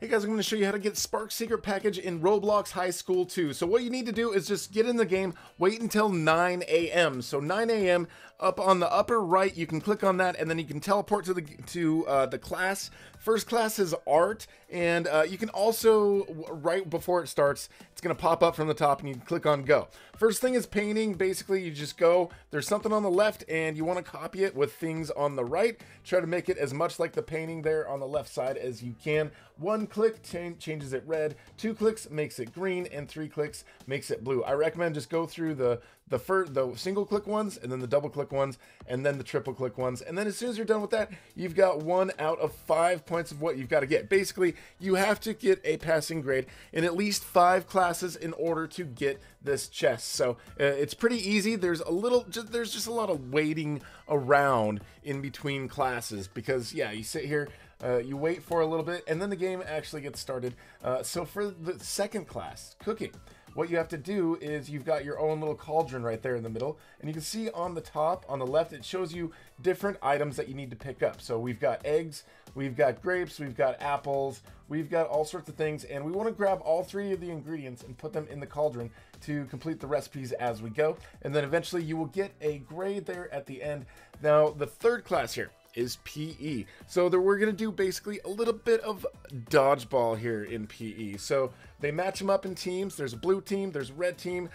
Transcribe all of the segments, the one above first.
Hey guys, I'm going to show you how to get Spark Secret Package in Roblox High School 2. So what you need to do is just get in the game, wait until 9 a.m. So 9 a.m. up on the upper right, you can click on that and then you can teleport to the to uh, the class. First class is art and uh, you can also, right before it starts, it's going to pop up from the top and you can click on go. First thing is painting. Basically, you just go, there's something on the left and you want to copy it with things on the right. Try to make it as much like the painting there on the left side as you can. One click changes it red, two clicks makes it green, and three clicks makes it blue. I recommend just go through the the first the single click ones and then the double click ones and then the triple click ones and then as soon as you're done with that you've got one out of five points of what you've got to get basically you have to get a passing grade in at least five classes in order to get this chest. So uh, it's pretty easy. There's a little just there's just a lot of waiting around in between classes because yeah you sit here uh, you wait for a little bit, and then the game actually gets started. Uh, so for the second class, cooking, what you have to do is you've got your own little cauldron right there in the middle, and you can see on the top, on the left, it shows you different items that you need to pick up. So we've got eggs, we've got grapes, we've got apples, we've got all sorts of things, and we want to grab all three of the ingredients and put them in the cauldron to complete the recipes as we go. And then eventually you will get a grade there at the end. Now, the third class here, is PE. So there, we're going to do basically a little bit of dodgeball here in PE. So they match them up in teams. There's a blue team, there's a red team.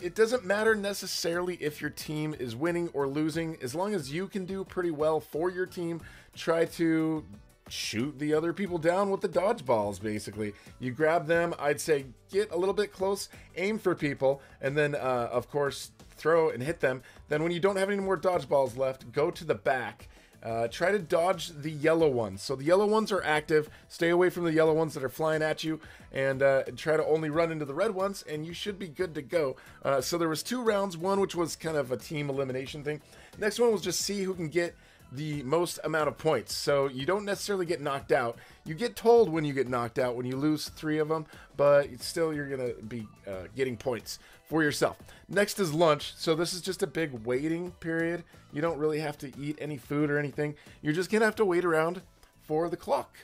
It doesn't matter necessarily if your team is winning or losing. As long as you can do pretty well for your team, try to shoot the other people down with the dodgeballs basically you grab them i'd say get a little bit close aim for people and then uh, of course throw and hit them then when you don't have any more dodgeballs left go to the back uh, try to dodge the yellow ones. So the yellow ones are active. Stay away from the yellow ones that are flying at you, and uh, try to only run into the red ones, and you should be good to go. Uh, so there was two rounds. One which was kind of a team elimination thing. Next one was just see who can get the most amount of points. So you don't necessarily get knocked out. You get told when you get knocked out when you lose three of them, but still you're going to be uh, getting points for yourself. Next is lunch. So this is just a big waiting period. You don't really have to eat any food or anything. You're just going to have to wait around for the clock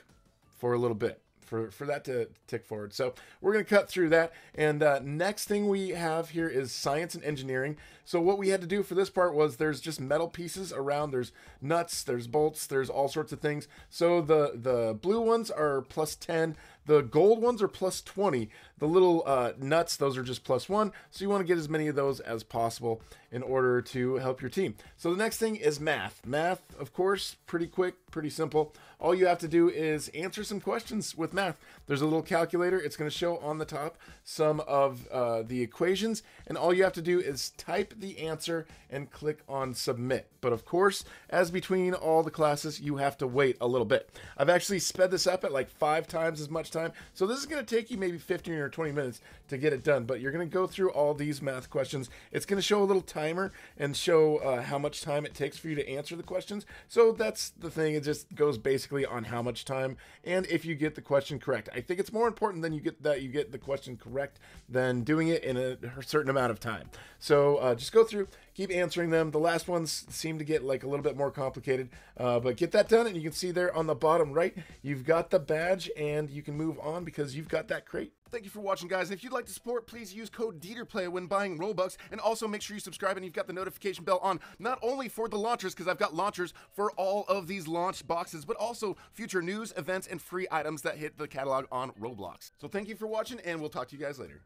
for a little bit for, for that to tick forward. So we're going to cut through that. And uh, next thing we have here is science and engineering. So what we had to do for this part was there's just metal pieces around. There's nuts, there's bolts, there's all sorts of things. So the, the blue ones are plus 10. The gold ones are plus 20. The little uh, nuts, those are just plus one. So you want to get as many of those as possible in order to help your team. So the next thing is math. Math, of course, pretty quick, pretty simple. All you have to do is answer some questions with math. There's a little calculator. It's going to show on the top some of uh, the equations. And all you have to do is type the answer and click on submit. But of course, as between all the classes, you have to wait a little bit. I've actually sped this up at like five times as much time. So this is going to take you maybe 15 or 20 minutes to get it done. But you're going to go through all these math questions. It's going to show a little timer and show uh, how much time it takes for you to answer the questions. So that's the thing. It just goes basically on how much time and if you get the question correct. I think it's more important than you get that you get the question correct than doing it in a, certain amount of time. So uh, just go through, keep answering them. The last ones seem to get like a little bit more complicated, uh, but get that done, and you can see there on the bottom right, you've got the badge, and you can move on because you've got that crate. Thank you for watching, guys. if you'd like to support, please use code DeeterPlay when buying Robux, and also make sure you subscribe and you've got the notification bell on, not only for the launchers, because I've got launchers for all of these launch boxes, but also future news, events, and free items that hit the catalog on Roblox. So thank you for watching, and we'll talk to you guys later.